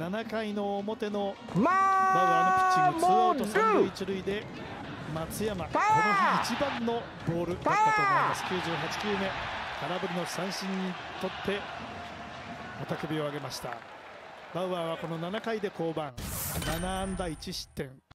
7回の表のバウアーのピッチングツーアウト三塁一塁で松山。この日一番のボールだったと思います。98球目。空振りの三振にとって雄たけびを上げました。バウアーはこの7回で降板。7安打1失点。